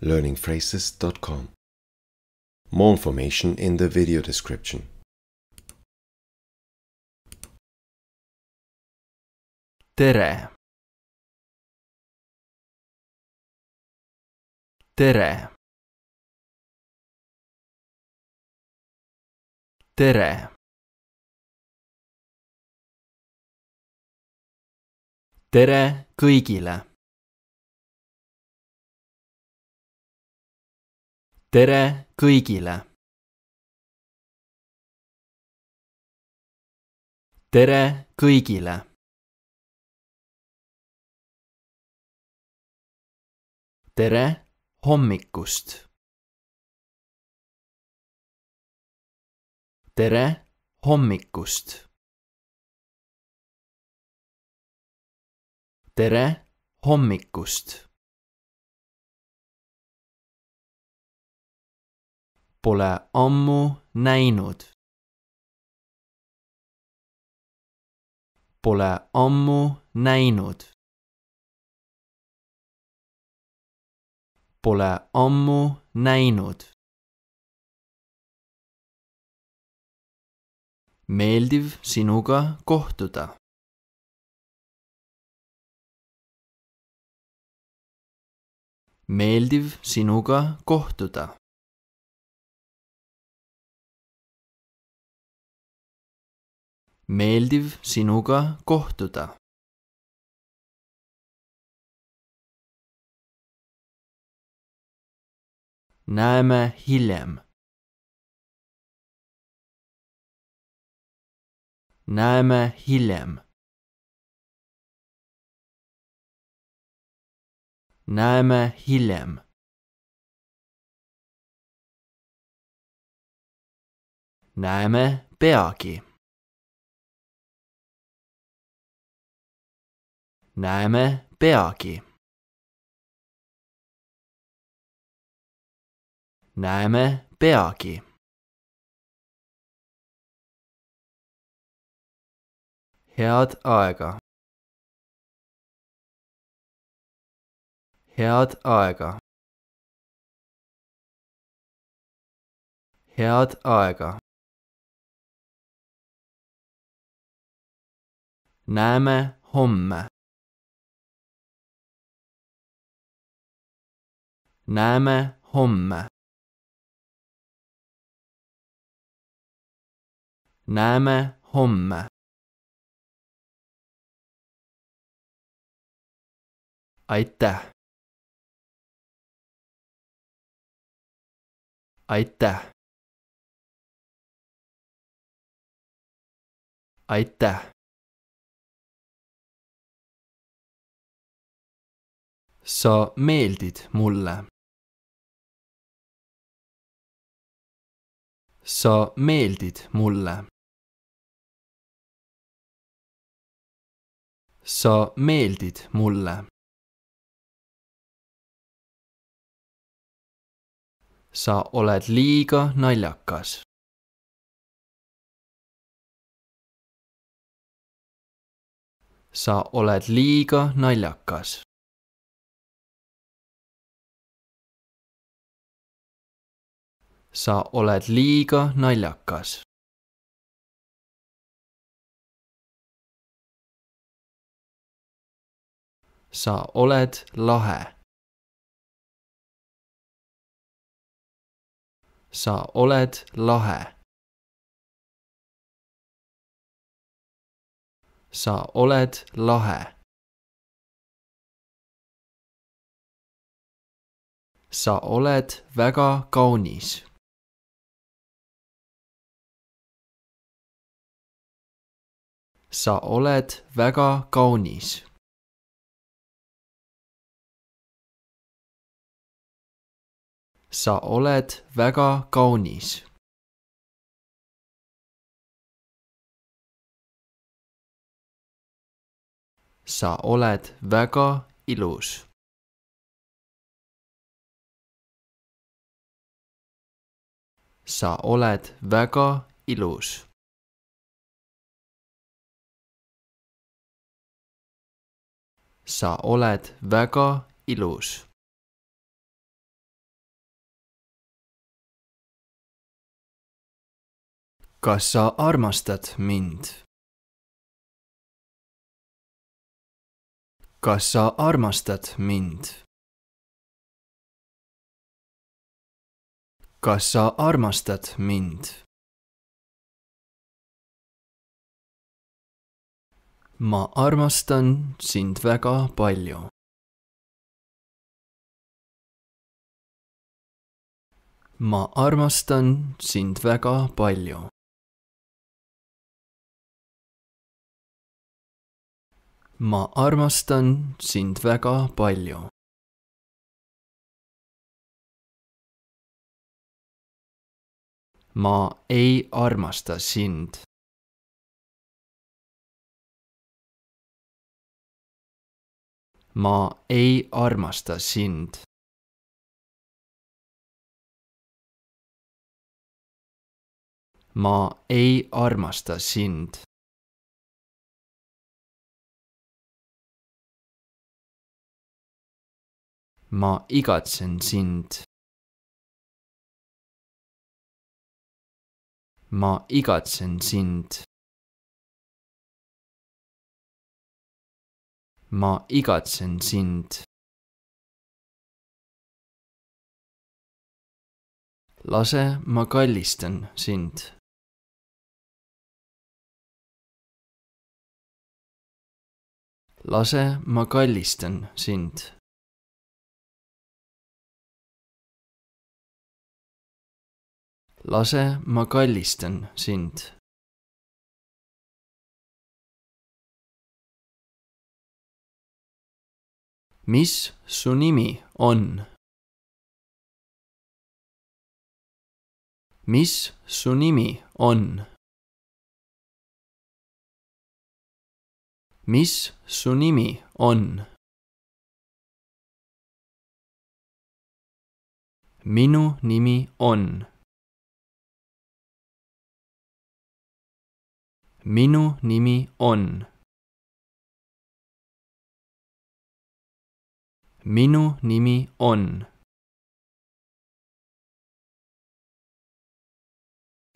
learningphrases.com. More information in the video description. tere. tere. tere. tere kõigile. Tere kõigile. tere kõigile. tere hommikust. tere hommikust. tere hommikust. Pole ammu näinud. Pole ammu näinud. Pole ammu näinud. meeldiv sinuga kohtuda. meeldiv sinuga kohtuda. Meeldiv sinuga kohtuda. näeme hiljem. näeme hiljem. näeme hiljem. näeme peagi. Näeme peagi. näeme peagi. head aega. head aega. head aega. näeme homme. Näeme homme. näeme homme. aitäh. aitäh. aitäh. sa meeldid mulle. Sa meeldid mulle. sa meeldid mulle. sa oled liiga naljakas. sa oled liiga naljakas. Sa oled liiga naljakas. sa oled lahe. sa oled lahe. sa oled lahe. sa oled väga kaunis sa oled väga kaunis. sa oled väga kaunis. sa oled väga ilus. sa oled väga ilus sa oled väga ilus kas sa armastad mind? kas sa armastad mind? kas sa armastad mind? Ma armastan sind väga palju. ma armastan sind väga palju. ma armastan sind väga palju. ma ei armasta sind. Ma ei armasta sind. ma ei armasta sind. ma igatsen sind. ma igatsen sind. Ma igatsen sind. lase, ma kallistan sind lase, ma kallistan sind. lase, ma kallistan sind. Mis su nimi on? mis su nimi on? mis su nimi on? minu nimi on. minu nimi on. Minu nimi on.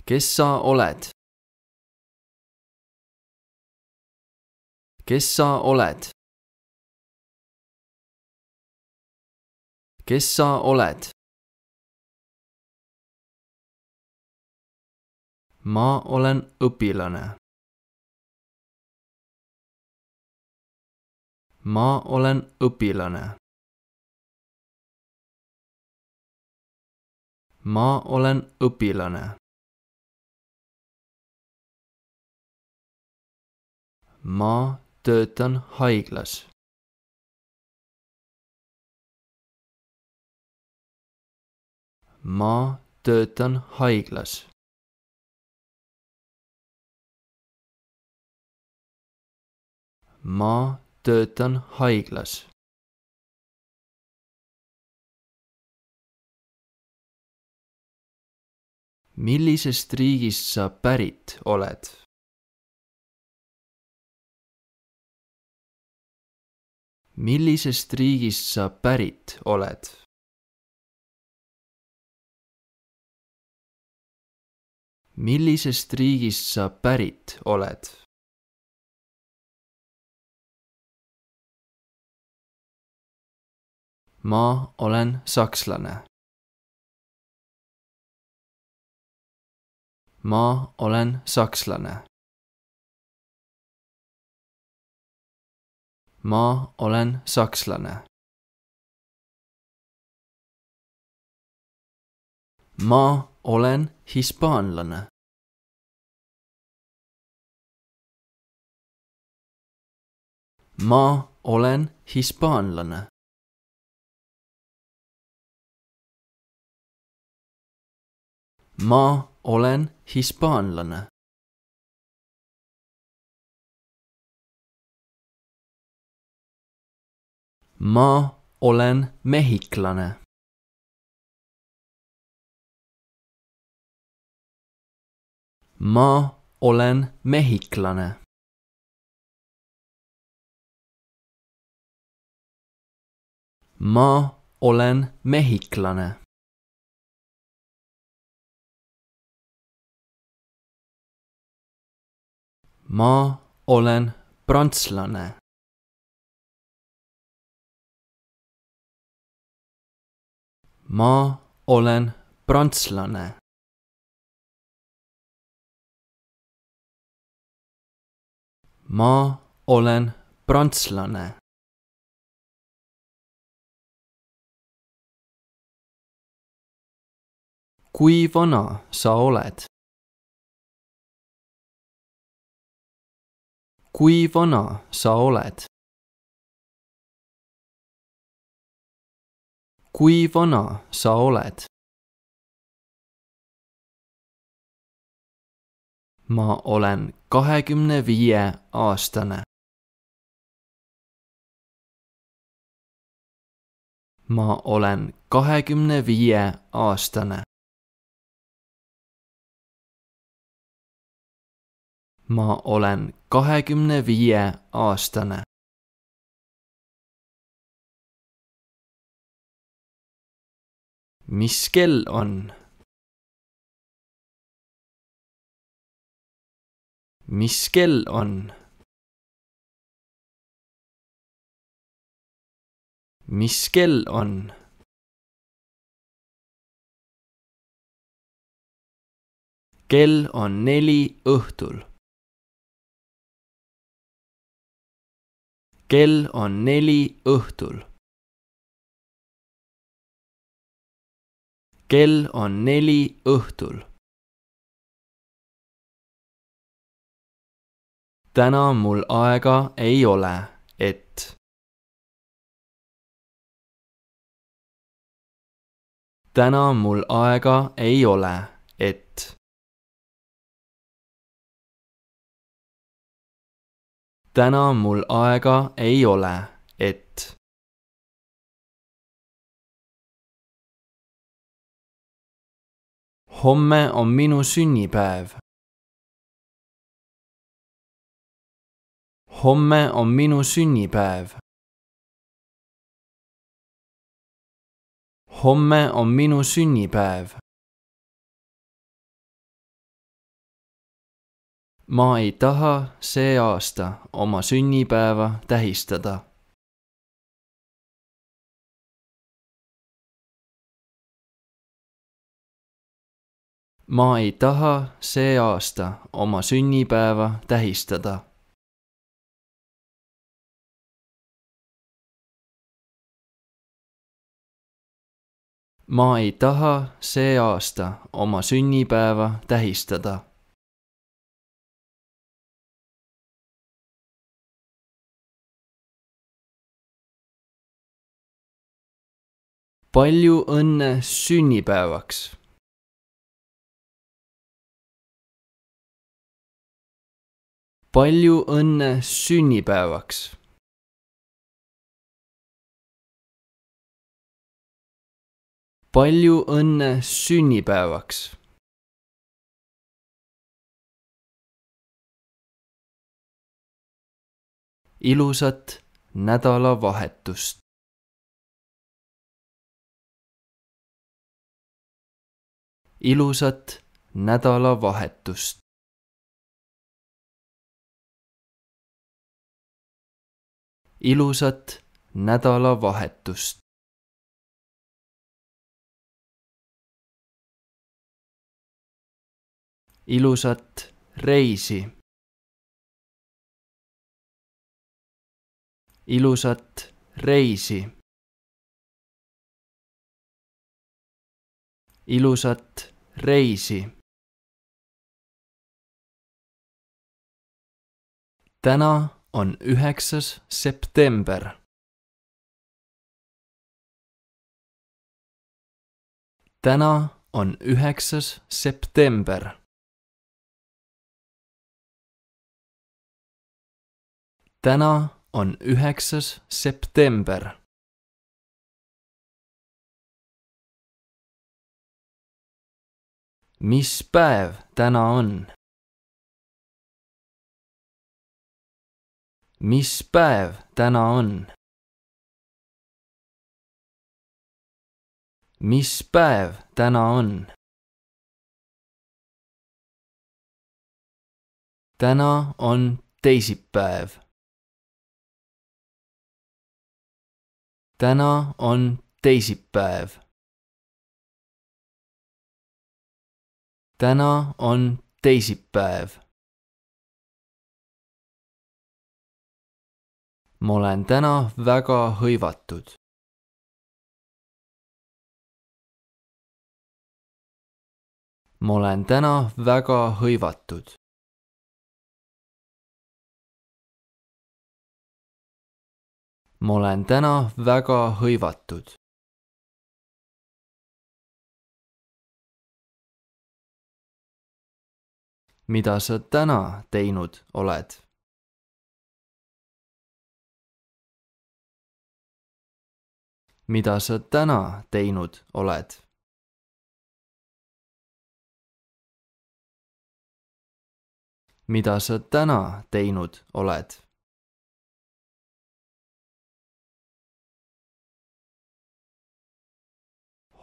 kes sa oled? kes sa oled? kes sa oled? ma olen õpilane. ma olen õpilane. Ma olen õpilane ma töötan haiglas. ma töötan haiglas. ma töötan haiglas. Millisest riigist sa pärit oled? millisest riigist sa pärit oled? millisest riigist sa pärit oled? ma olen sakslane. Ma olen sakslane ma olen sakslane. ma olen hispaanlane. ma olen hispaanlane. ma olen hispaanlane. ma olen mehhiklane. ma olen mehhiklane. ma olen mehhiklane ma olen prantslane. ma olen prantslane. ma olen prantslane. kui vana sa oled? Kui vana sa oled? kui vana sa oled? ma olen kahekümne viie aastane. ma olen kahekümne viie aastane. Ma olen kahekümne viie aastane. mis kell on? mis kell on? mis kell on? kell on neli õhtul. Kell on neli õhtul. kell on neli õhtul. täna mul aega ei ole, et. täna mul aega ei ole, et. Täna mul aega ei ole, et. homme on minu sünnipäev. homme on minu sünnipäev. homme on minu sünnipäev. Ma ei taha see aasta oma sünnipäeva tähistada. ma ei taha see aasta oma sünnipäeva tähistada. ma ei taha see aasta oma sünnipäeva tähistada palju õnne sünnipäevaks. palju õnne sünnipäevaks. palju õnne sünnipäevaks. ilusat nädalavahetust. Ilusat nädalavahetust. ilusat nädalavahetust. ilusat reisi. ilusat reisi. ilusat reisi. täna on üheksas september. täna on üheksas september. täna on üheksas september mis päev täna on? mis päev täna on? mis päev täna on? täna on teisipäev. täna on teisipäev. Täna on teisipäev. ma olen täna väga hõivatud. ma olen täna väga hõivatud. ma olen täna väga hõivatud. Mida sa täna teinud oled? mida sa täna teinud oled? mida sa täna teinud oled?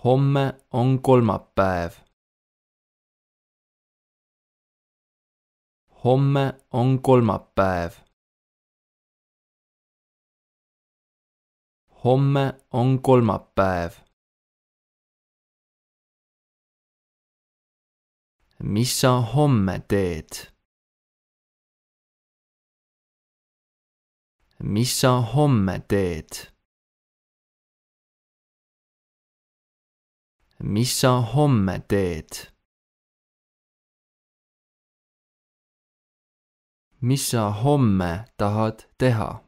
homme on kolmapäev. Homme on kolmapäev. homme on kolmapäev. mis sa homme teed? mis sa homme teed? mis sa homme teed? Mis sa homme tahad teha?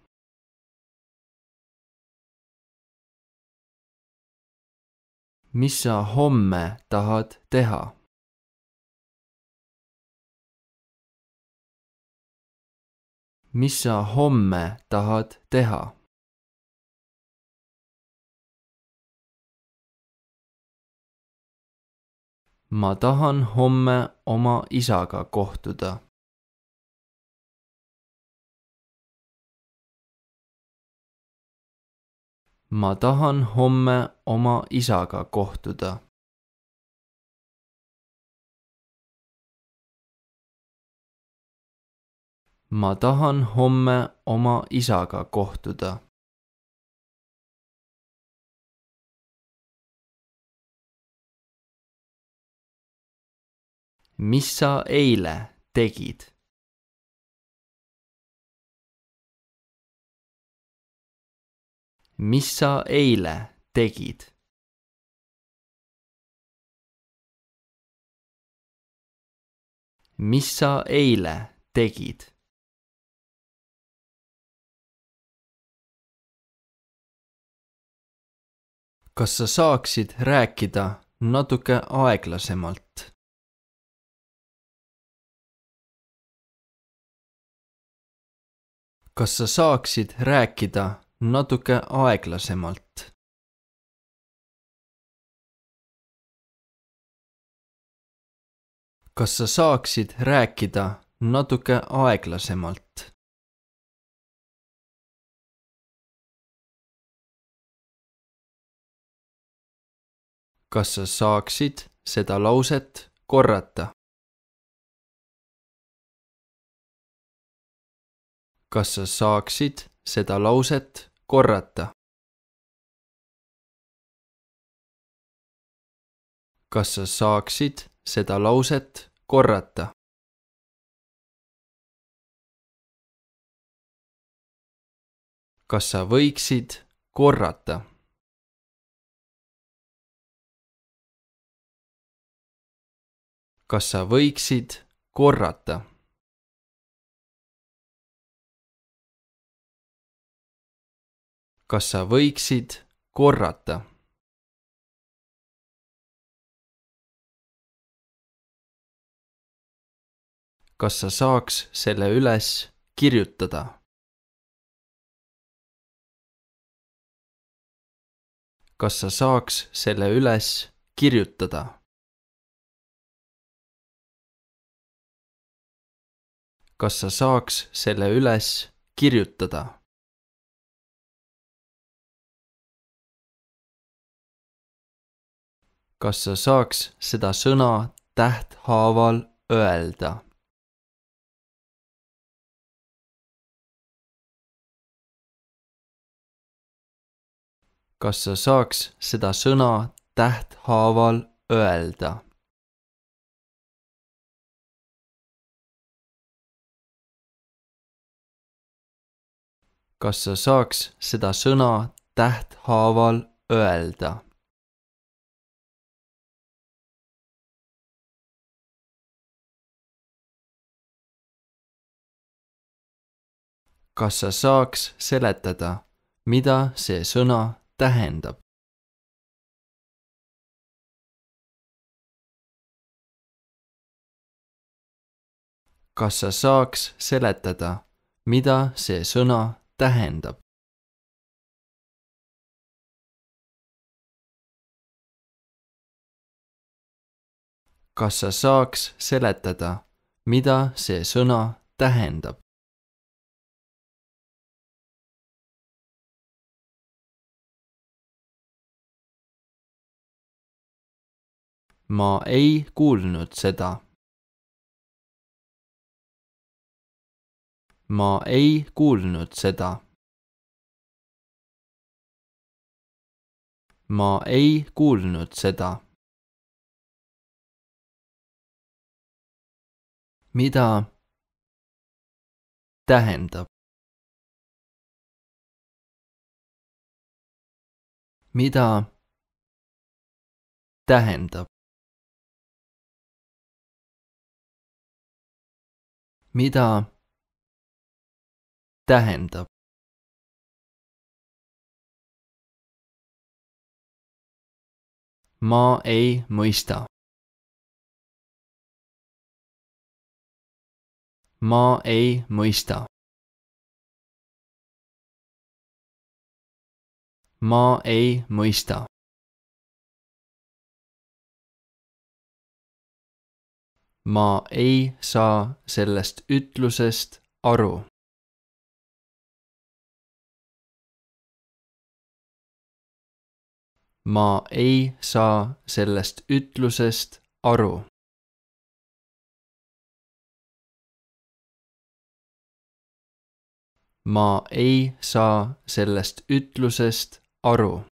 mis sa homme tahad teha? mis sa homme tahad teha? ma tahan homme oma isaga kohtuda. Ma tahan homme oma isaga kohtuda. ma tahan homme oma isaga kohtuda mis sa eile tegid? Mis sa eile tegid? mis sa eile tegid? kas sa saaksid rääkida natuke aeglasemalt? kas sa saaksid rääkida natuke aeglasemalt? kas sa saaksid rääkida natuke aeglasemalt? kas sa saaksid seda lauset korrata? kas sa saaksid seda lauset korrata? kas sa saaksid seda lauset korrata? kas sa võiksid korrata? kas sa võiksid korrata? Kas sa võiksid korrata? kas sa saaks selle üles kirjutada? kas sa saaks selle üles kirjutada? kas sa saaks selle üles kirjutada? kas sa saaks seda sõna tähthaaval öelda? kas sa saaks seda sõna tähthaaval öelda? kas sa saaks seda sõna tähthaaval öelda? Kas sa saaks seletada, mida see sõna tähendab? kas sa saaks seletada, mida see sõna tähendab? kas sa saaks seletada, mida see sõna tähendab? Ma ei kuulnud seda. ma ei kuulnud seda. ma ei kuulnud seda. mida tähendab? mida tähendab? Mida tähendab? ma ei mõista. ma ei mõista. ma ei mõista. Ma ei saa sellest ütlusest aru. ma ei saa sellest ütlusest aru. ma ei saa sellest ütlusest aru.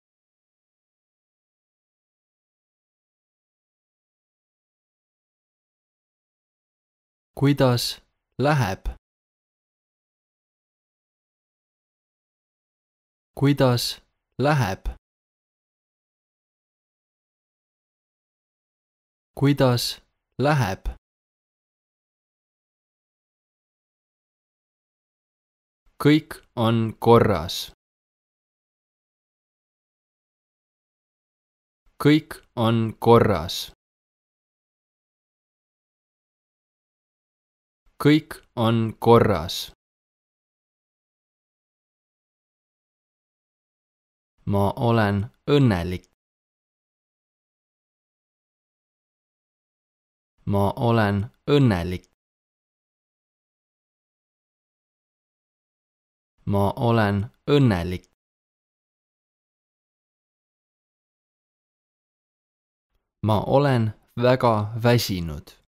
Kuidas läheb? kuidas läheb? kuidas läheb? kõik on korras. kõik on korras kõik on korras. ma olen õnnelik. ma olen õnnelik. ma olen õnnelik. ma olen väga väsinud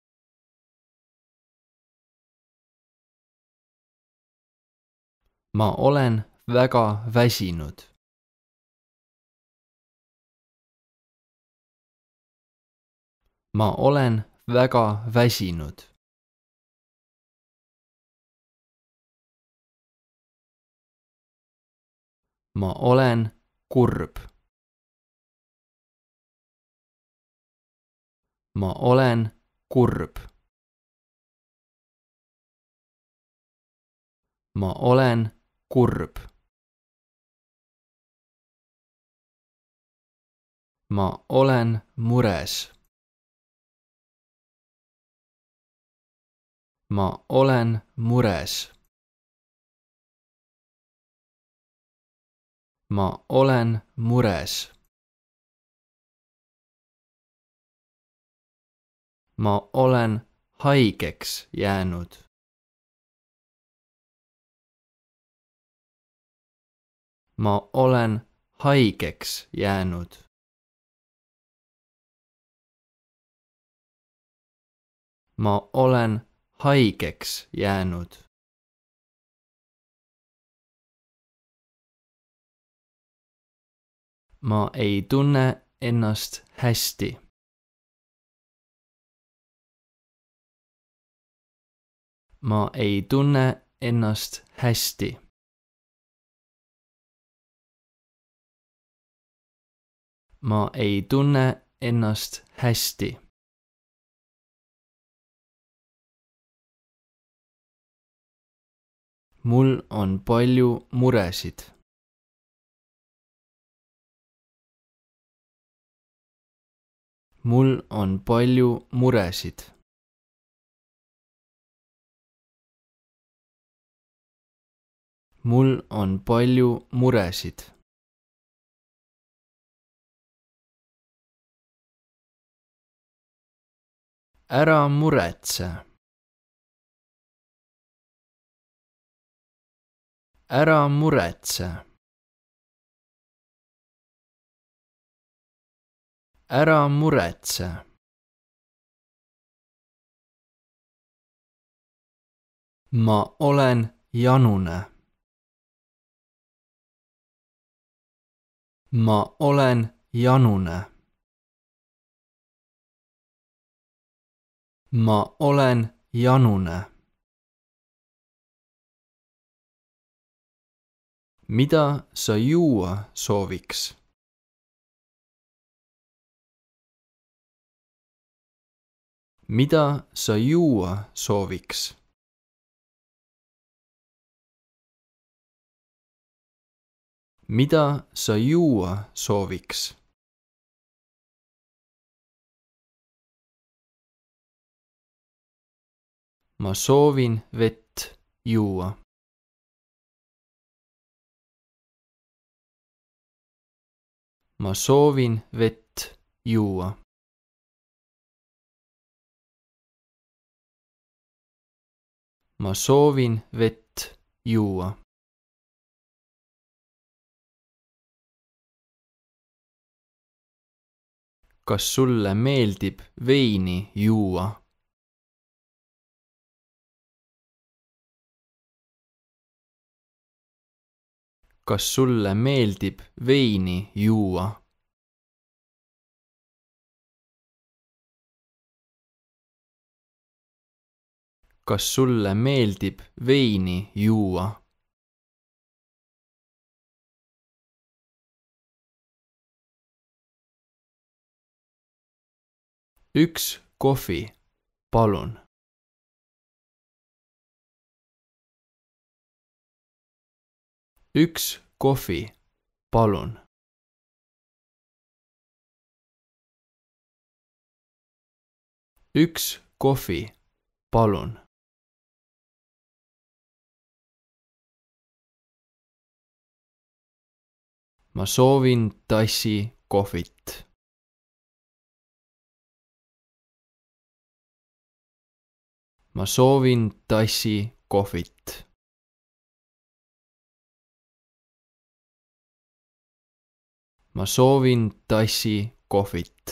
ma olen väga väsinud. ma olen väga väsinud. ma olen kurb. ma olen kurb. ma olen kurb. ma olen mures. ma olen mures. ma olen mures. ma olen haigeks jäänud ma olen haigeks jäänud. ma olen haigeks jäänud. ma ei tunne ennast hästi. ma ei tunne ennast hästi. Ma ei tunne ennast hästi. mul on palju muresid. mul on palju muresid. mul on palju muresid ära muretse. ära muretse. ära muretse. ma olen janune. ma olen janune ma olen janune. mida sa juua sooviks? mida sa juua sooviks? mida sa juua sooviks? Ma soovin vett juua. ma soovin vett juua. ma soovin vett juua. kas sulle meeldib veini juua? Kas sulle meeldib veini juua? kas sulle meeldib veini juua? üks kohvi, palun üks kohvi, palun. üks kohvi, palun. ma soovin tassi kohvit. ma soovin tassi kohvit ma soovin tassi kohvit.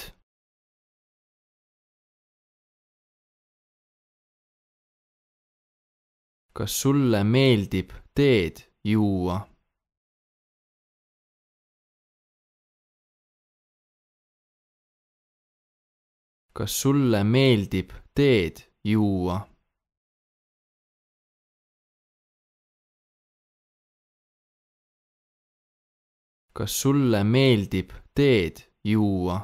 kas sulle meeldib teed juua? kas sulle meeldib teed juua? Kas sulle meeldib teed juua?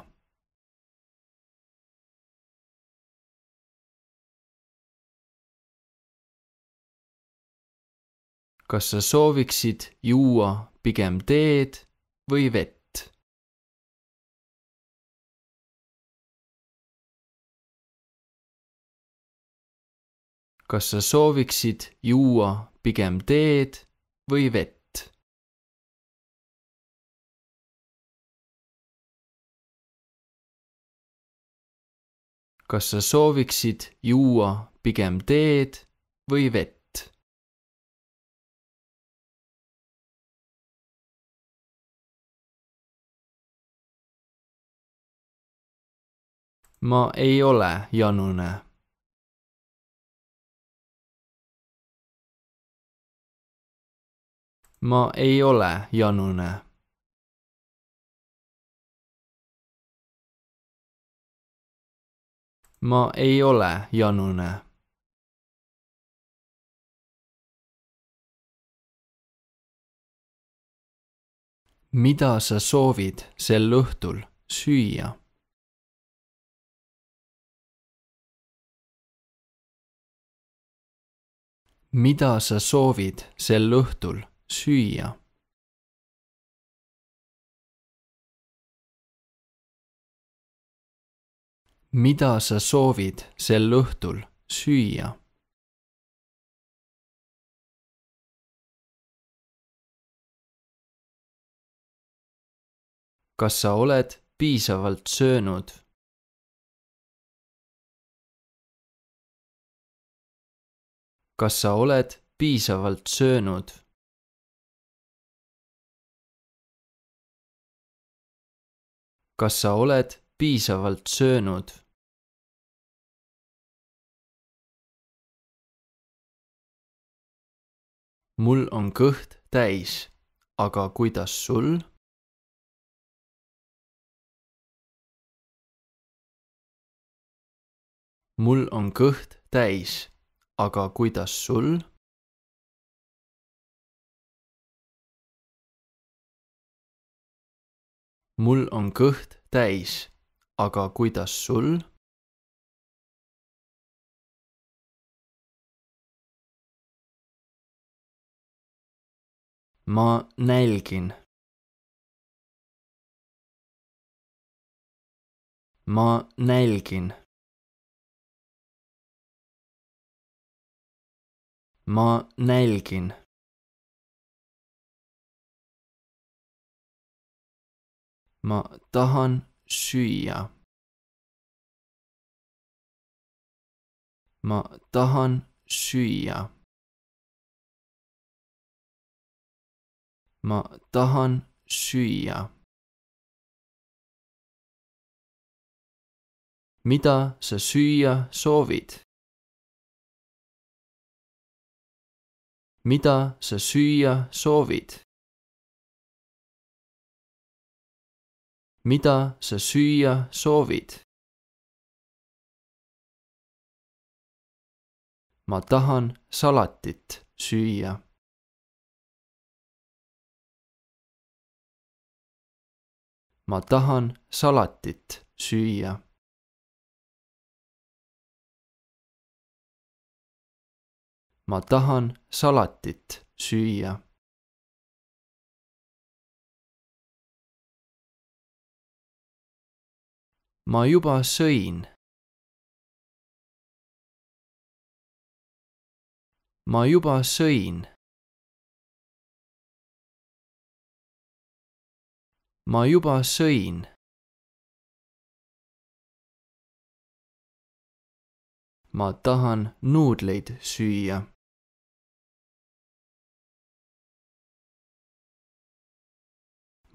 kas sa sooviksid juua pigem teed või vett? kas sa sooviksid juua pigem teed või vett? Kas sa sooviksid juua pigem teed või vett? ma ei ole janune. ma ei ole janune ma ei ole janune. mida sa soovid sel õhtul süüa? mida sa soovid sel õhtul süüa? Mida sa soovid sel õhtul süüa? kas sa oled piisavalt söönud? kas sa oled piisavalt söönud? kas sa oled piisavalt söönud? Mul on kõht täis, aga kuidas sul? mul on kõht täis, aga kuidas sul? mul on kõht täis, aga kuidas sul? Ma nälgin. ma nälgin ma nälgin. ma tahan süüa. ma tahan süüa. Ma tahan süüa. mida sa süüa soovid? mida sa süüa soovid? mida sa süüa soovid? ma tahan salatit süüa. Ma tahan salatit süüa ma tahan salatit süüa. ma juba sõin. ma juba sõin. Ma juba sõin ma tahan nuudleid süüa.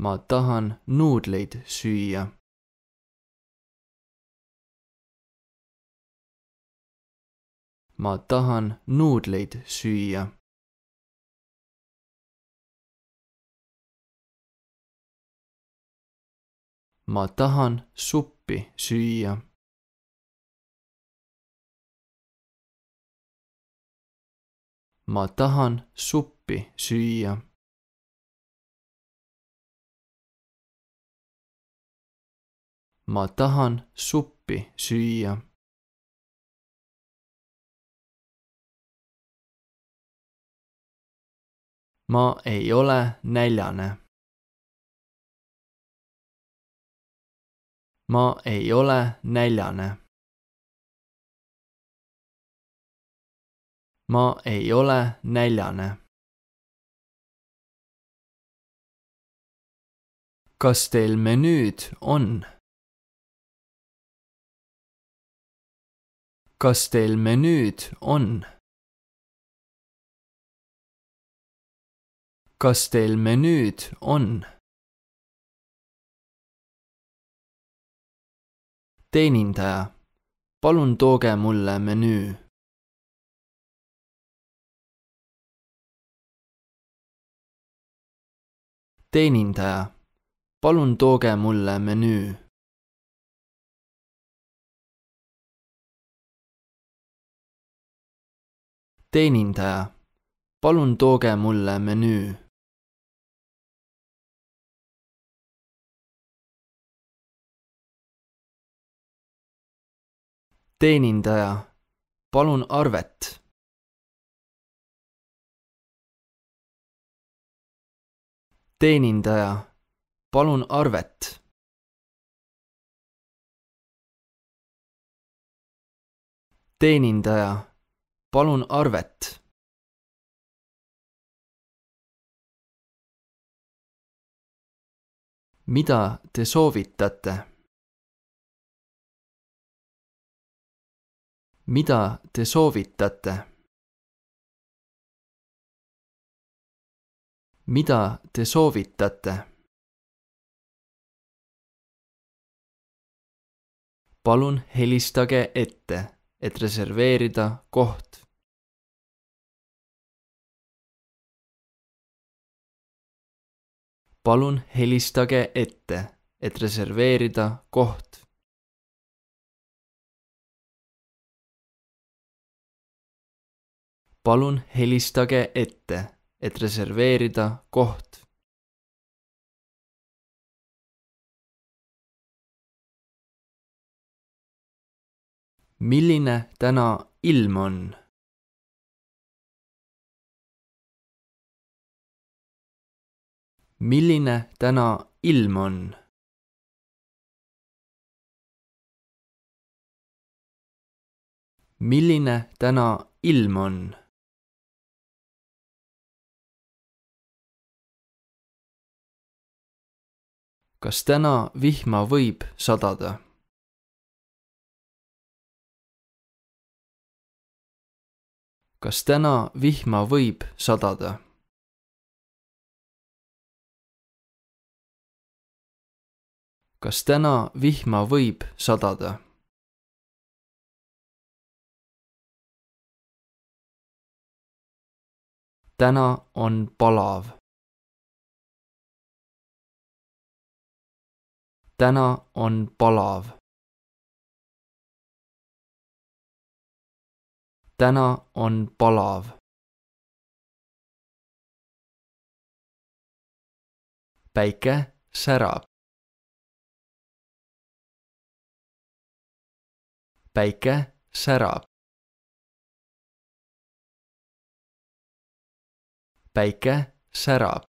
ma tahan nuudleid süüa. ma tahan nuudleid süüa. Ma tahan suppi süüa. ma tahan suppi süüa ma tahan suppi süüa. ma ei ole näljane. Ma ei ole näljane. ma ei ole näljane. kas teil menüüd on? kas teil menüüd on? kas teil menüüd on? teenindaja, palun tooge mulle menüü. teenindaja, palun tooge mulle menüü. teenindaja, palun tooge mulle menüü teenindaja, palun arvet. teenindaja, palun arvet teenindaja, palun arvet. mida te soovitate? Mida te soovitate? mida te soovitate? palun helistage ette et reserveerida koht. palun helistage ette, et reserveerida koht. Palun helistage ette, et reserveerida koht. milline täna ilm on? milline täna ilm on? milline täna ilm on? Kas täna vihma võib sadada? kas täna vihma võib sadada? kas täna vihma võib sadada? täna on palav. Täna on palav täna on palav. päike särab. päike särab. päike särab.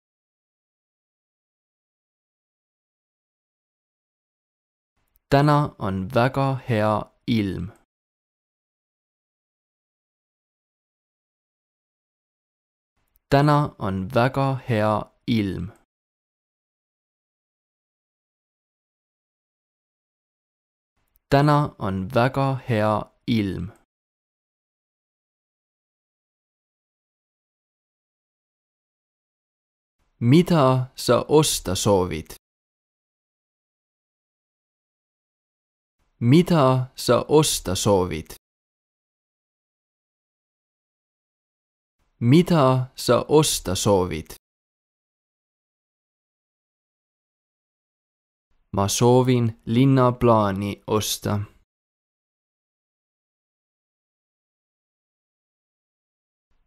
Täna on väga hea ilm täna on väga hea ilm. täna on väga hea ilm. mida sa osta soovid? Mida sa osta soovid? mida sa osta soovid? ma soovin linnaplaani osta.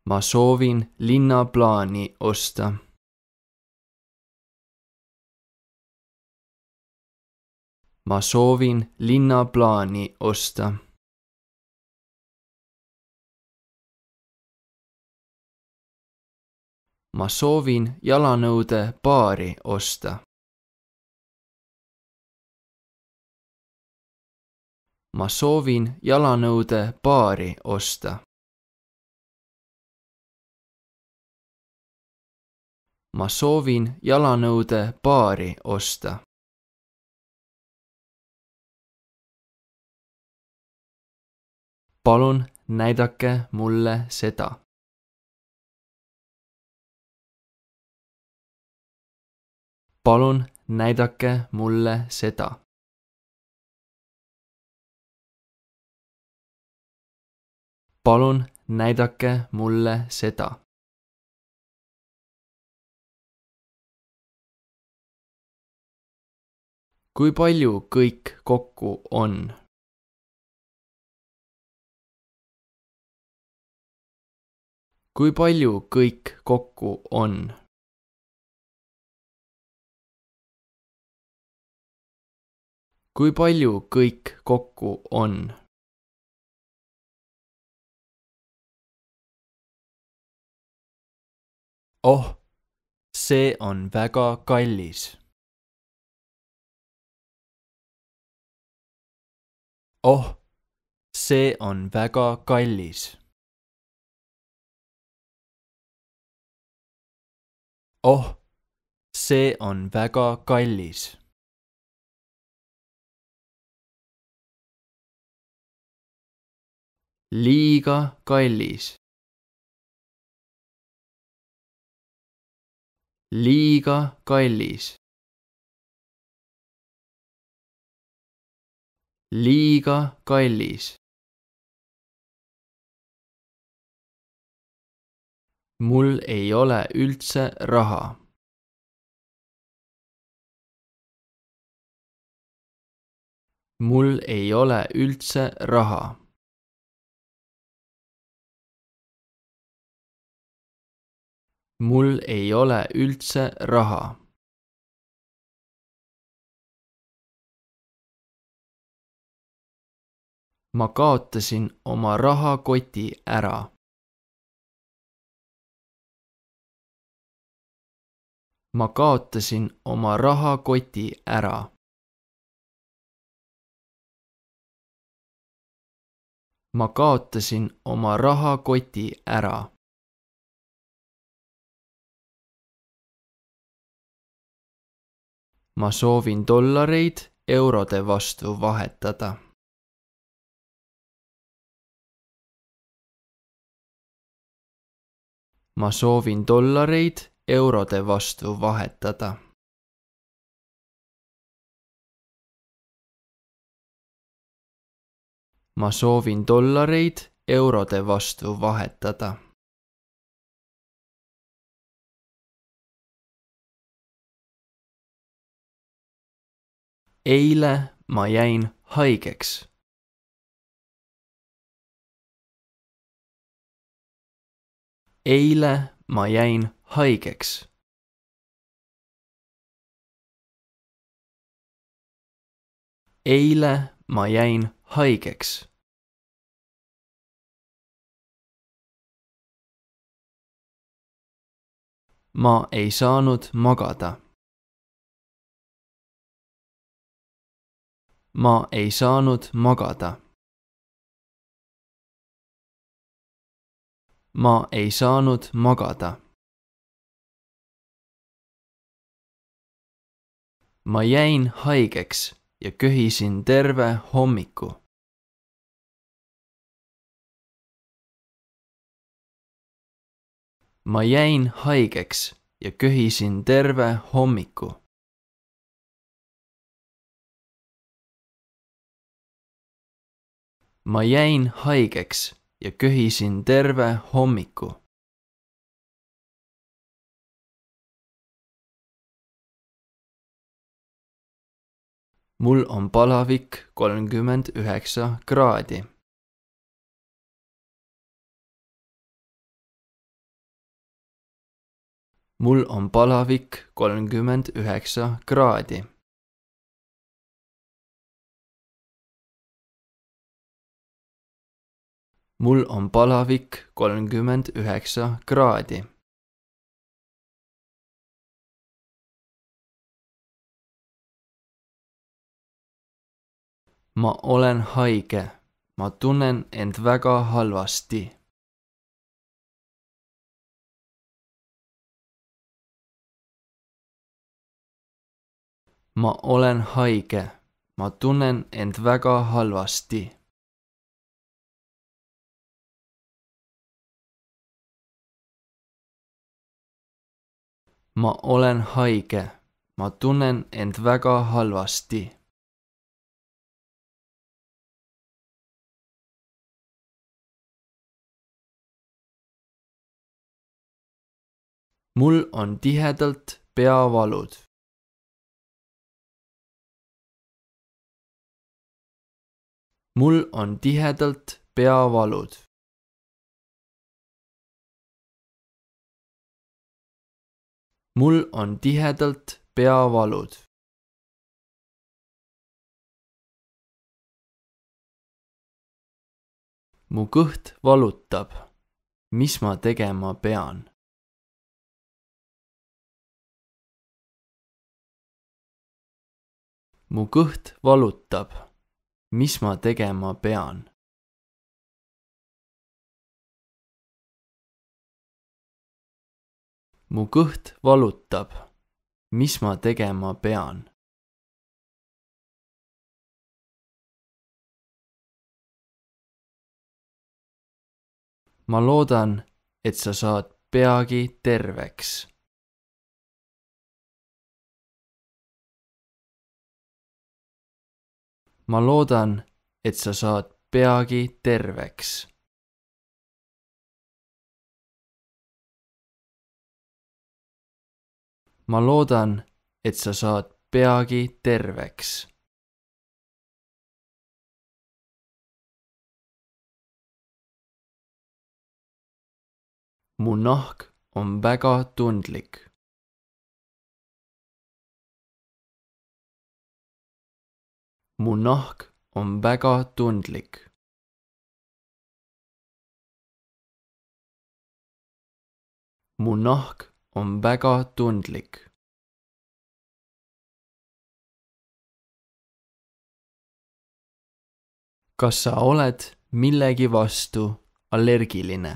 ma soovin linnaplaani osta. Ma soovin linnaplaani osta ma soovin jalanõude paari osta. ma soovin jalanõude paari osta. ma soovin jalanõude paari osta. Palun näidake mulle seda palun näidake mulle seda. palun näidake mulle seda. kui palju kõik kokku on? Kui palju kõik kokku on? kui palju kõik kokku on? oh, see on väga kallis. oh, see on väga kallis. Oh, see on väga kallis. liiga kallis. liiga kallis. liiga kallis. Mul ei ole üldse raha. mul ei ole üldse raha. mul ei ole üldse raha. ma kaotasin oma rahakoti ära. Ma kaotasin oma rahakoti ära. ma kaotasin oma rahakoti ära. ma soovin dollareid eurode vastu vahetada. ma soovin dollareid eurode vastu vahetada. ma soovin dollareid eurode vastu vahetada eile ma jäin haigeks. eile ma jäin haigeks. eile ma jäin haigeks. ma ei saanud magada ma ei saanud magada. ma ei saanud magada. Ma jäin haigeks ja köhisin terve hommiku. ma jäin haigeks ja köhisin terve hommiku. ma jäin haigeks ja köhisin terve hommiku. Mul on palavik kolmkümmend üheksa kraadi. mul on palavik kolmkümmend üheksa kraadi mul on palavik kolmkümmend üheksa kraadi. Ma olen haige, ma tunnen end väga halvasti. ma olen haige, ma tunnen end väga halvasti ma olen haige, ma tunnen end väga halvasti. Mul on tihedalt peavalud. mul on tihedalt peavalud mul on tihedalt peavalud. mu kõht valutab. mis ma tegema pean? Mu kõht valutab. mis ma tegema pean? mu kõht valutab. mis ma tegema pean? ma loodan, et sa saad peagi terveks. Ma loodan, et sa saad peagi terveks ma loodan, et sa saad peagi terveks. mu nahk on väga tundlik. Mu nahk on väga tundlik. mu nahk on väga tundlik. kas sa oled millegi vastu allergiline?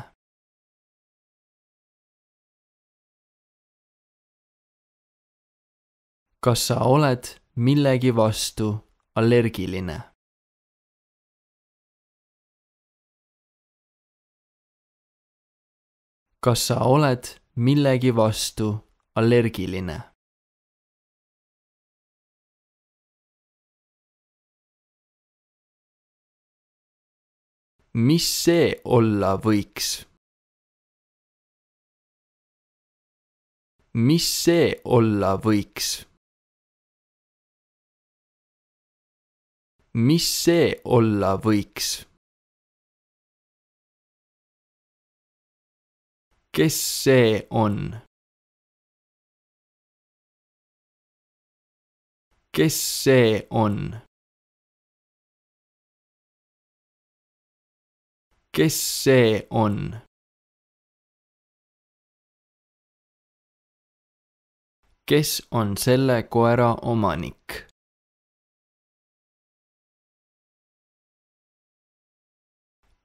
kas sa oled millegi vastu allergiline? kas sa oled millegi vastu allergiline. mis see olla võiks? mis see olla võiks? Mis see olla võiks? kes see on? kes see on? kes see on? kes on selle koera omanik?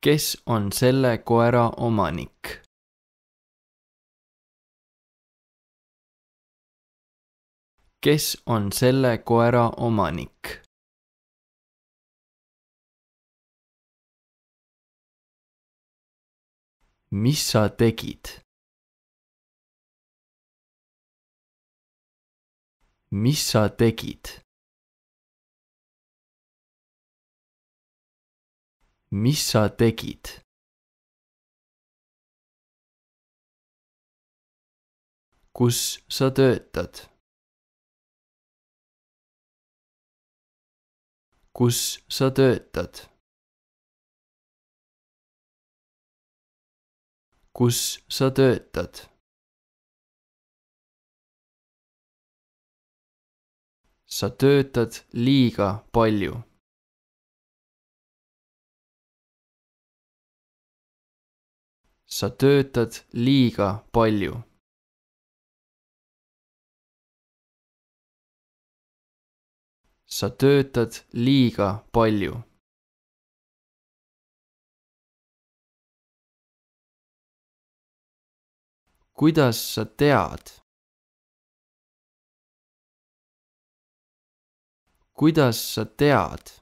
Kes on selle koera omanik? kes on selle koera omanik? mis sa tegid? mis sa tegid? Mis sa tegid? kus sa töötad? kus sa töötad? kus sa töötad? sa töötad liiga palju. Sa töötad liiga palju sa töötad liiga palju. kuidas sa tead? kuidas sa tead?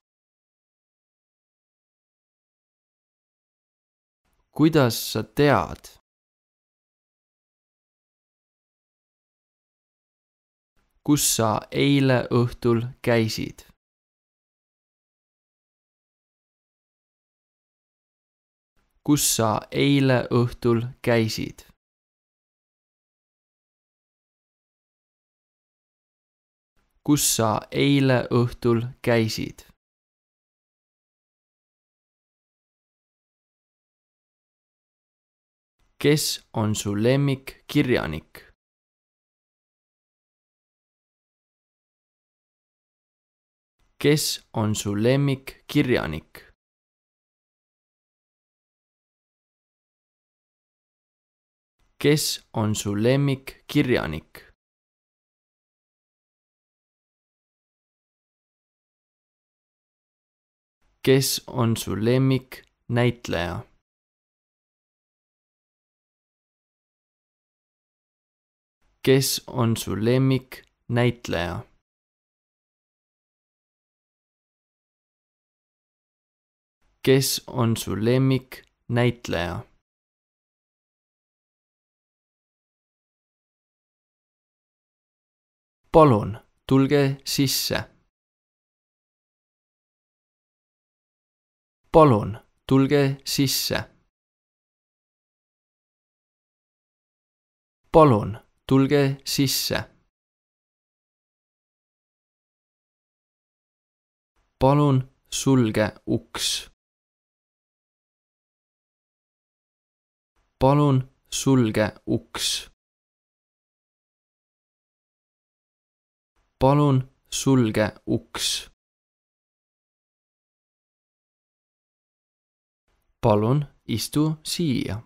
Kuidas sa tead? kus sa eile õhtul käisid? kus sa eile õhtul käisid? kus sa eile õhtul käisid? kes on su lemmikkirjanik? kes on su lemmikkirjanik? kes on su lemmikkirjanik? kes on su lemmiknäitleja? Kes on su lemmiknäitleja? kes on su lemmiknäitleja? palun tulge sisse. palun tulge sisse. palun tulge sisse. palun sulge uks. palun sulge uks. palun sulge uks. palun istu siia.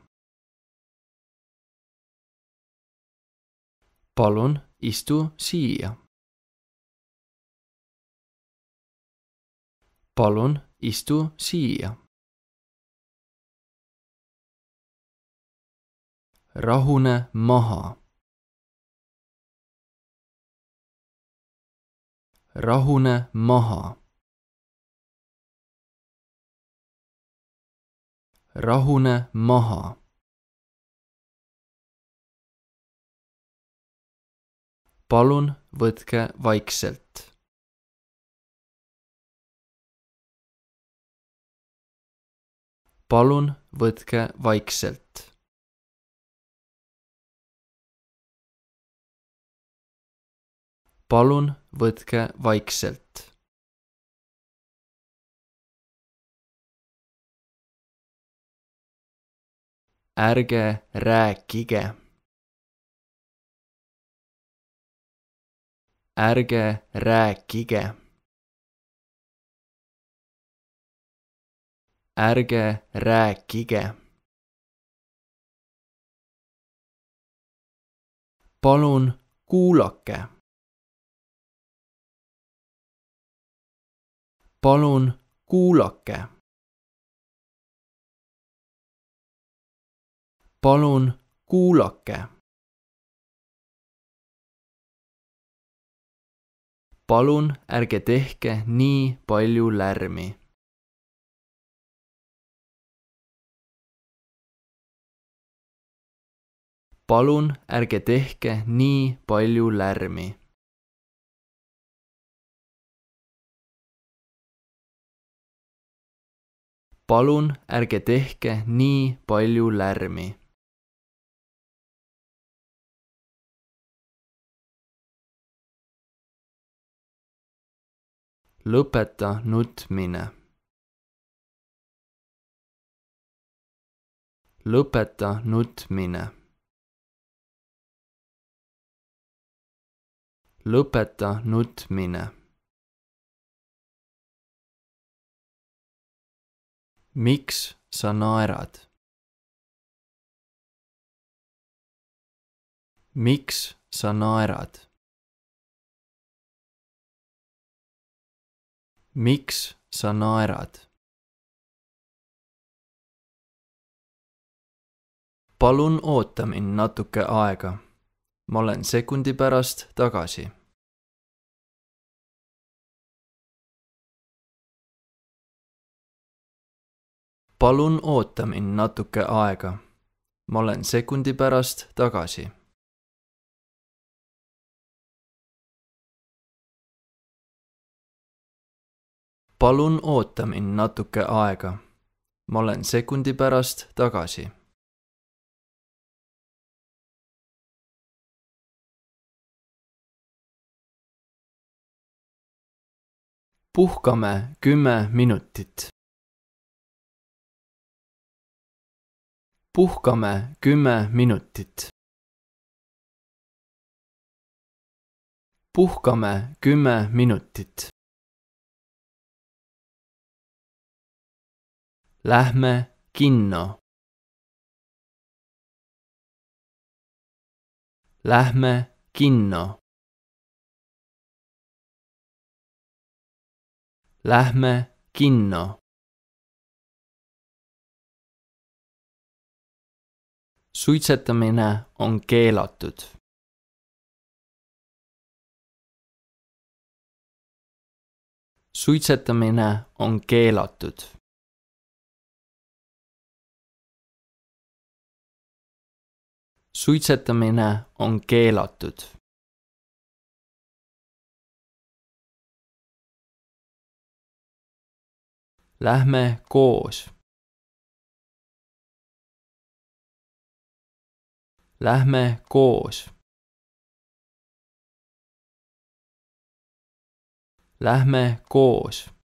Palun istu siia. palun istu siia. rahune maha. rahune maha. rahune maha. Palun võtke vaikselt. palun võtke vaikselt. palun võtke vaikselt. ärge rääkige. Ärge rääkige. ärge rääkige. palun kuulake. palun kuulake. palun kuulake. Palun ärge tehke nii palju lärmi. palun ärge tehke nii palju lärmi. palun ärge tehke nii palju lärmi. Lõpeta nutmine. lõpeta nutmine. lõpeta nutmine miks sa naerad? miks sa naerad? Miks sa naerad? palun oota mind natuke aega. ma olen sekundi pärast tagasi palun oota mind natuke aega. ma olen sekundi pärast tagasi. Palun oota mind natuke aega. ma olen sekundi pärast tagasi. puhkame kümme minutit puhkame kümme minutit. puhkame kümme minutit. Lähme kinno. Lähme kinno. Lähme kinno. suitsetamine on keelatud. suitsetamine on keelatud. Suitsetamine on keelatud. Lähme koos. Lähme koos. Lähme koos.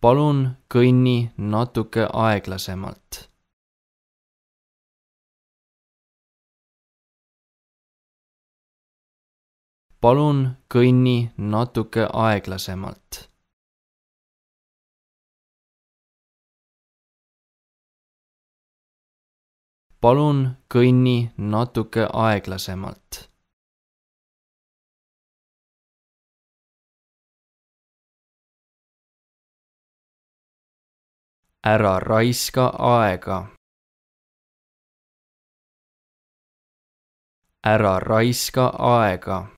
Palun kõnni natuke aeglasemalt. palun kõnni natuke aeglasemalt. palun kõnni natuke aeglasemalt ära raiska aega. ära raiska aega.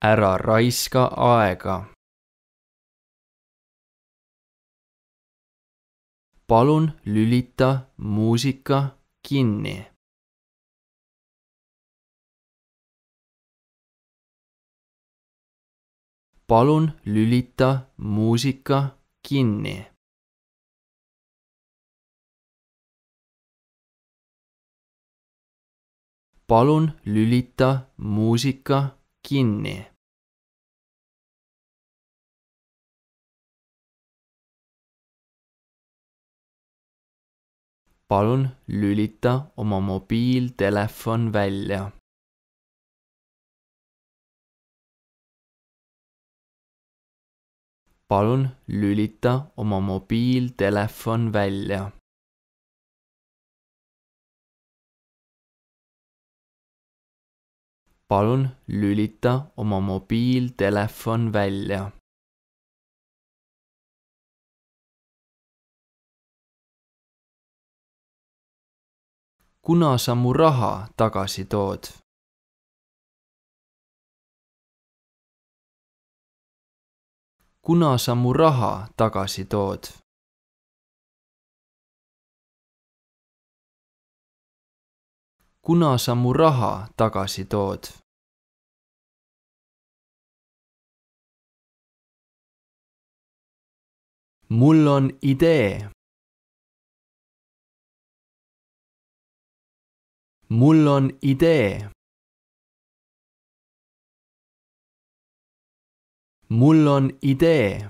ära raiska aega. palun lülita muusika kinni palun lülita muusika kinni. palun lülita muusika kinni. palun lülita oma mobiiltelefon välja palun lülita oma mobiiltelefon välja. palun lülita oma mobiiltelefon välja. kuna sa mu raha tagasi tood? Kuna sa mu raha tagasi tood? kuna sa mu raha tagasi tood? mul on idee. mul on idee. Mul on idee.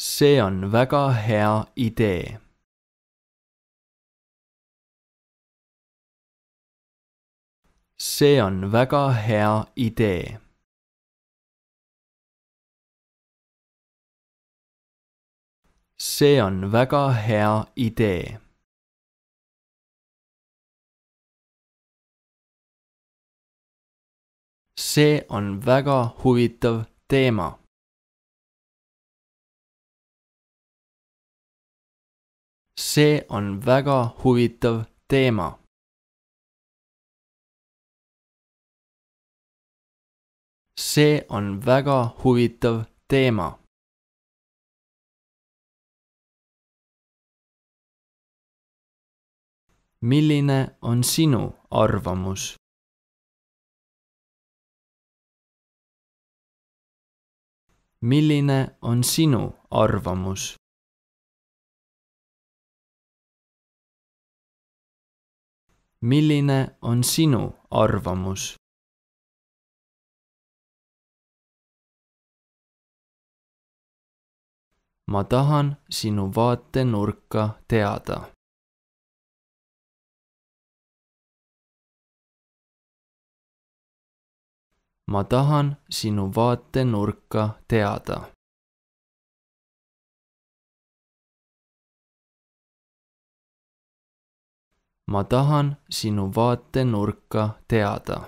see on väga hea idee. see on väga hea idee. see on väga hea idee see on väga huvitav teema. see on väga huvitav teema. see on väga huvitav teema. milline on sinu arvamus? Milline on sinu arvamus? milline on sinu arvamus? ma tahan sinu vaatenurka teada ma tahan sinu vaatenurka teada. ma tahan sinu vaatenurka teada.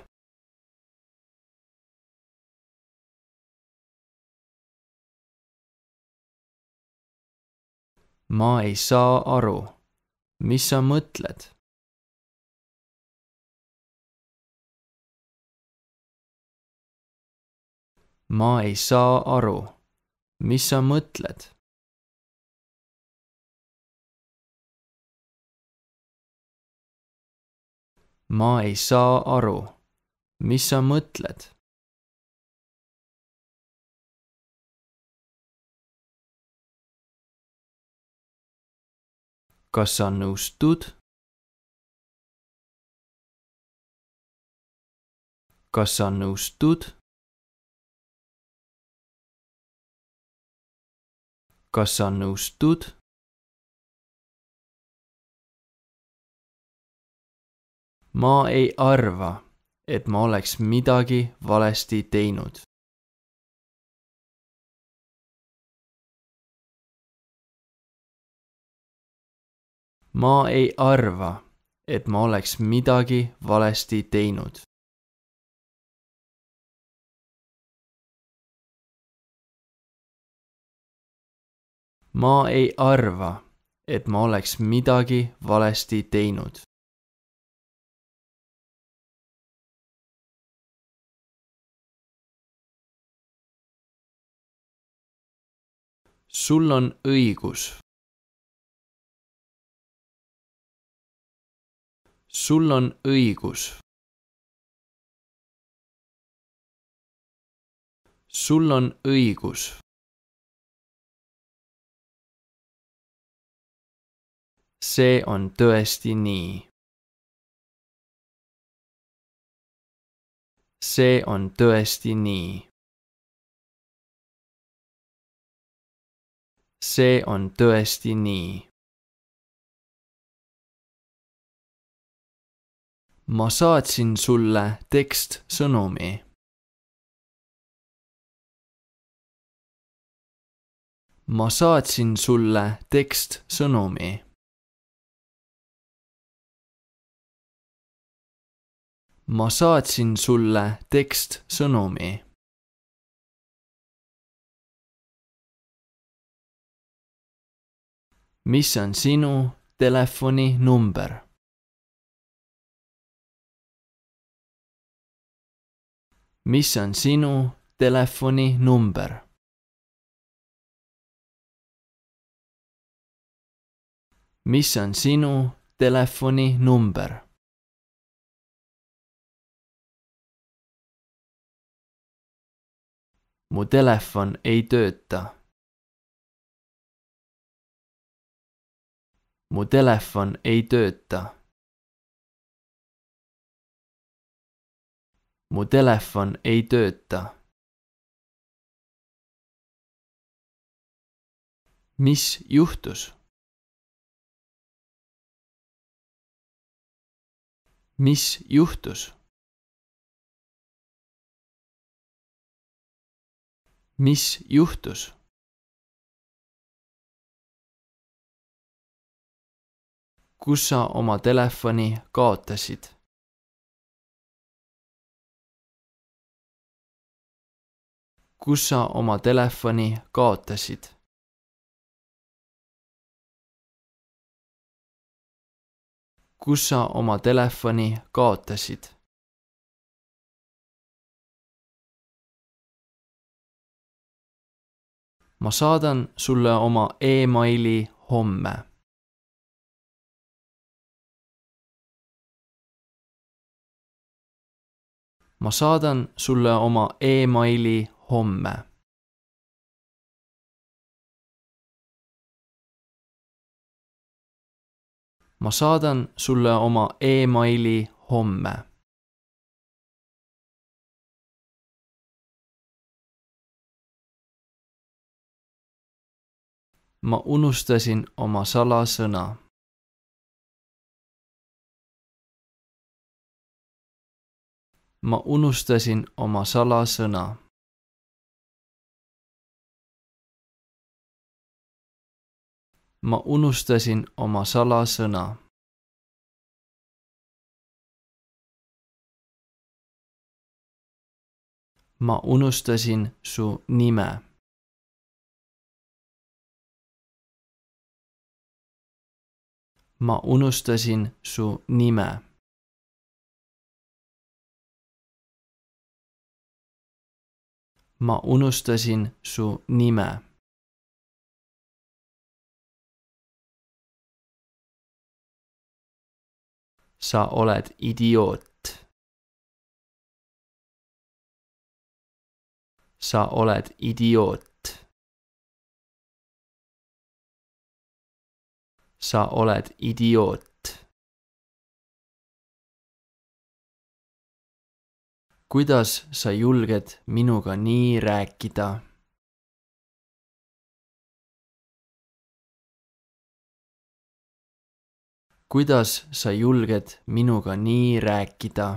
ma ei saa aru, mis sa mõtled ma ei saa aru, mis sa mõtled? ma ei saa aru, mis sa mõtled? kas sa nõustud? kas sa nõustud? Kas sa nõustud? ma ei arva, et ma oleks midagi valesti teinud. ma ei arva, et ma oleks midagi valesti teinud. Ma ei arva, et ma oleks midagi valesti teinud. sul on õigus. sul on õigus. sul on õigus see on tõesti nii. see on tõesti nii. see on tõesti nii. ma saatsin sulle tekstsõnumi. ma saatsin sulle tekstsõnumi ma saatsin sulle tekstsõnumi. mis on sinu telefoninumber? mis on sinu telefoninumber? mis on sinu telefoninumber? Mu telefon ei tööta. mu telefon ei tööta. mu telefon ei tööta. mis juhtus? mis juhtus? Mis juhtus? kus sa oma telefoni kaotasid? kus sa oma telefoni kaotasid? kus sa oma telefoni kaotasid? Ma saadan sulle oma emaili homme. ma saadan sulle oma emaili homme. ma saadan sulle oma emaili homme ma unustasin oma salasõna. ma unustasin oma salasõna. ma unustasin oma salasõna. ma unustasin su nime. Ma unustasin su nime ma unustasin su nime. sa oled idioot. sa oled idioot. Sa oled idioot. kuidas sa julged minuga nii rääkida? kuidas sa julged minuga nii rääkida?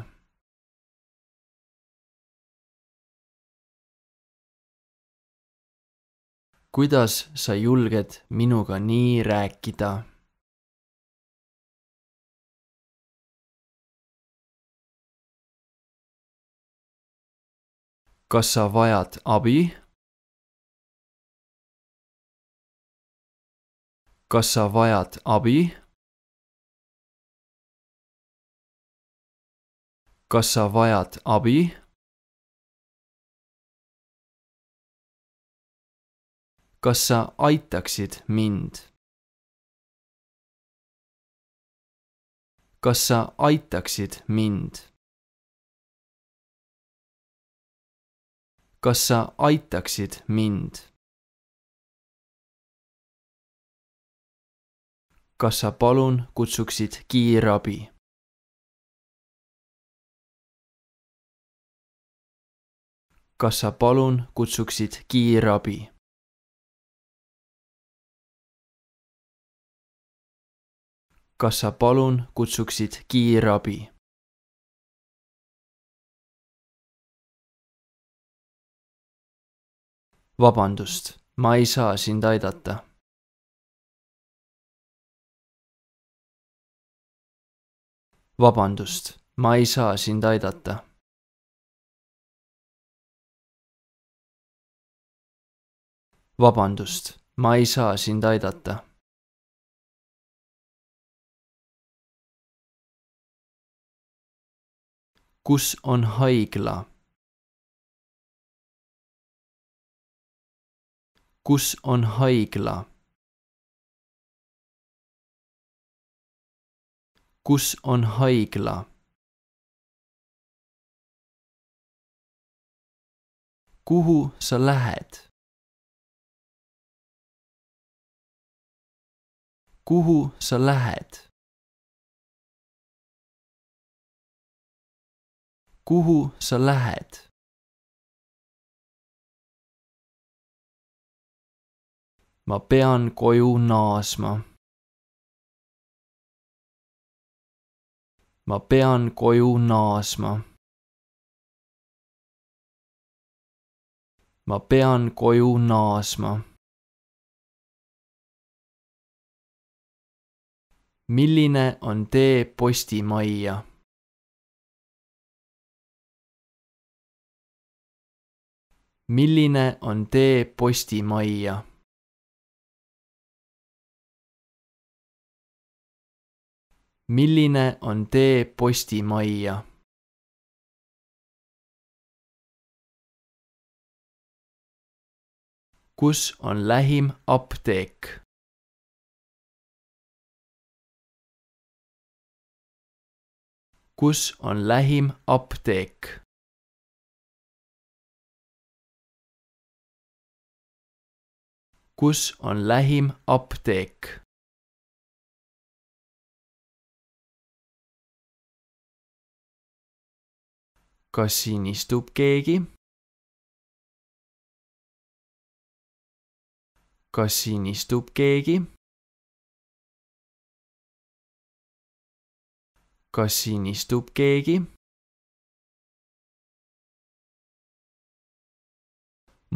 kuidas sa julged minuga nii rääkida? Kas sa vajad abi? kas sa vajad abi? kas sa vajad abi? kas sa aitaksid mind? kas sa aitaksid mind? Kas sa aitaksid mind? kas sa palun kutsuksid kiirabi? kas sa palun kutsuksid kiirabi? kas sa palun kutsuksid kiirabi? Vabandust, ma ei saa sind aidata. vabandust, ma ei saa sind aidata. vabandust, ma ei saa sind aidata. kus on haigla? Kus on haigla? kus on haigla? kuhu sa lähed? kuhu sa lähed? kuhu sa lähed? Ma pean koju naasma. ma pean koju naasma. ma pean koju naasma. milline on tee postimajja? milline on tee postimajja? Milline on tee postimajja? kus on lähim apteek? kus on lähim apteek? kus on lähim apteek? kas siin istub keegi? kas siin istub keegi? kas siin istub keegi?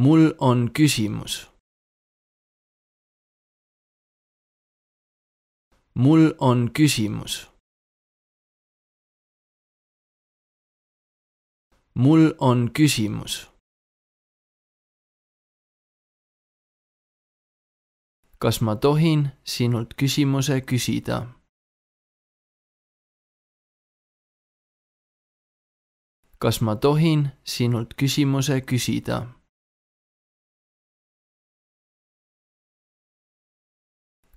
mul on küsimus. mul on küsimus mul on küsimus. kas ma tohin sinult küsimuse küsida? kas ma tohin sinult küsimuse küsida?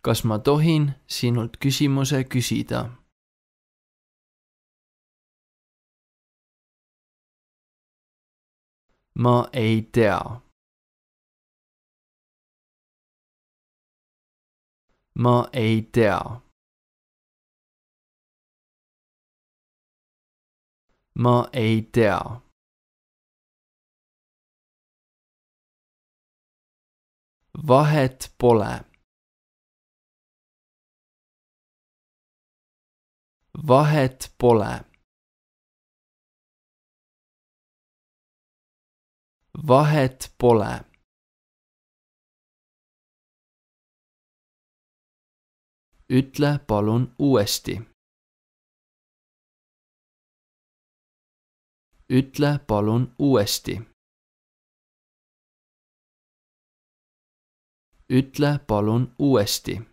kas ma tohin sinult küsimuse küsida? Ma ei tea. ma ei tea. ma ei tea. vahet pole vahet pole. Vahet pole. ütle palun uuesti. ütle palun uuesti. ütle palun uuesti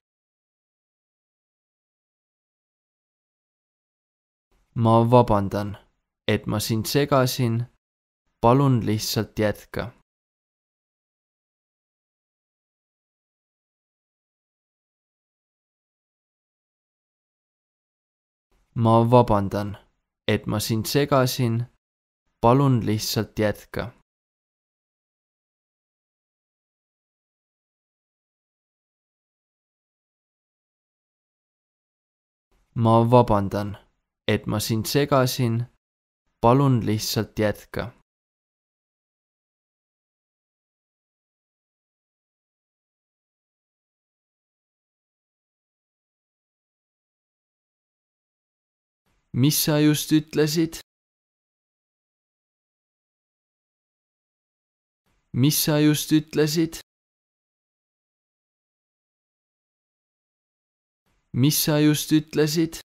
ma vabandan, et ma sind segasin. Palun lihtsalt jätka. ma vabandan, et ma sind segasin. palun lihtsalt jätka. ma vabandan et ma sind segasin. palun lihtsalt jätka. Mis sa just ütlesid? mis sa just ütlesid? mis sa just ütlesid?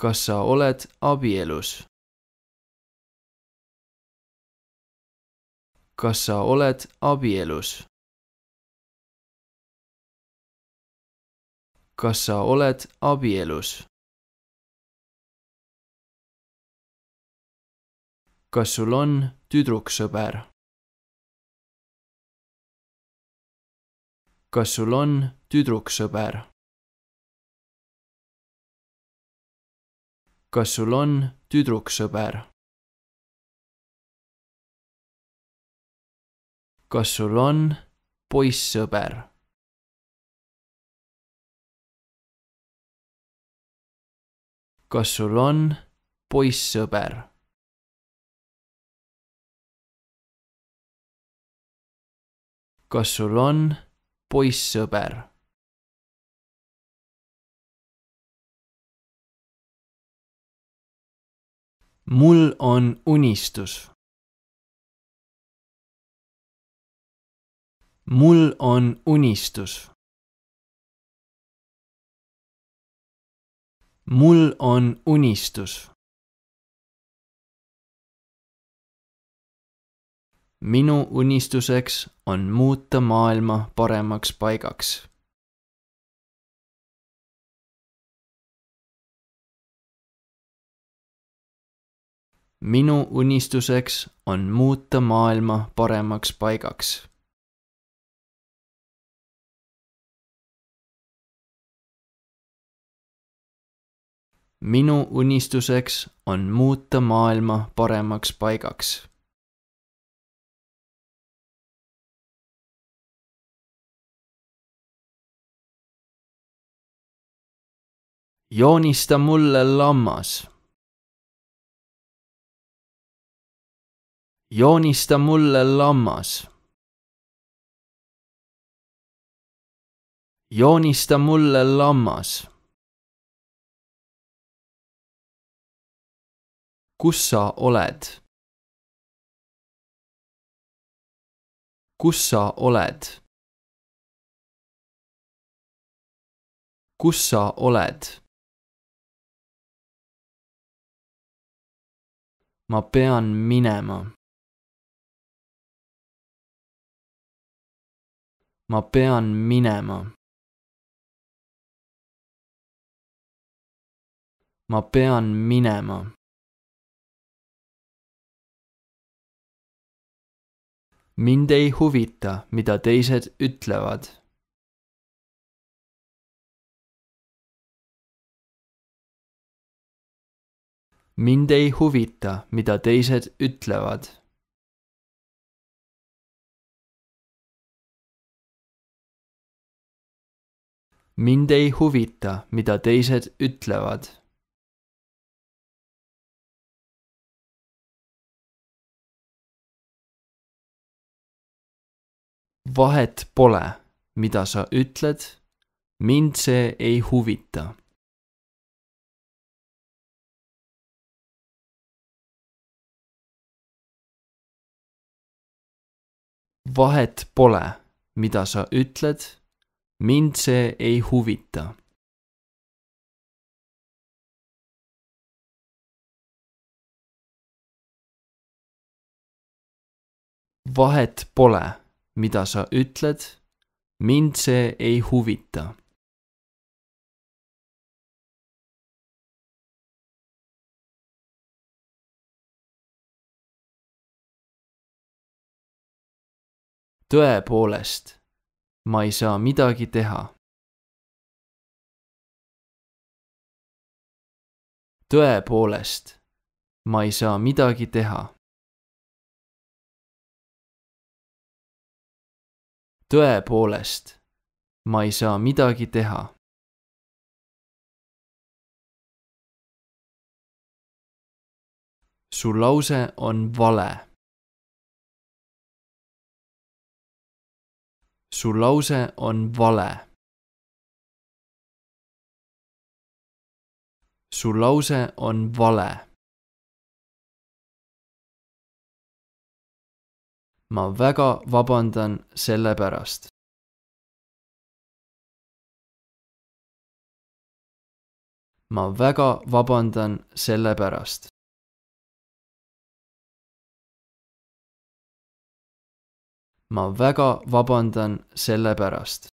kas sa oled abielus? kas sa oled abielus? Kas sa oled abielus? kas sul on tüdruksõber? kas sul on tüdruksõber? kas sul on tüdruksõber? kas sul on poissõber? Kas sul on poissõber? kas sul on poissõber? mul on unistus. mul on unistus. Mul on unistus. minu unistuseks on muuta maailma paremaks paigaks minu unistuseks on muuta maailma paremaks paigaks. Minu unistuseks on muuta maailma paremaks paigaks. joonista mulle lammas joonista mulle lammas. joonista mulle lammas. Kus sa oled? kus sa oled? kus sa oled? ma pean minema. ma pean minema. ma pean minema. Mind ei huvita, mida teised ütlevad. mind ei huvita, mida teised ütlevad. mind ei huvita, mida teised ütlevad vahet pole, mida sa ütled, mind see ei huvita. vahet pole, mida sa ütled, mind see ei huvita. vahet pole mida sa ütled, mind see ei huvita. tõepoolest, ma ei saa midagi teha. tõepoolest, ma ei saa midagi teha tõepoolest, ma ei saa midagi teha. su lause on vale. su lause on vale. su lause on vale ma väga vabandan selle pärast. ma väga vabandan selle pärast. ma väga vabandan selle pärast.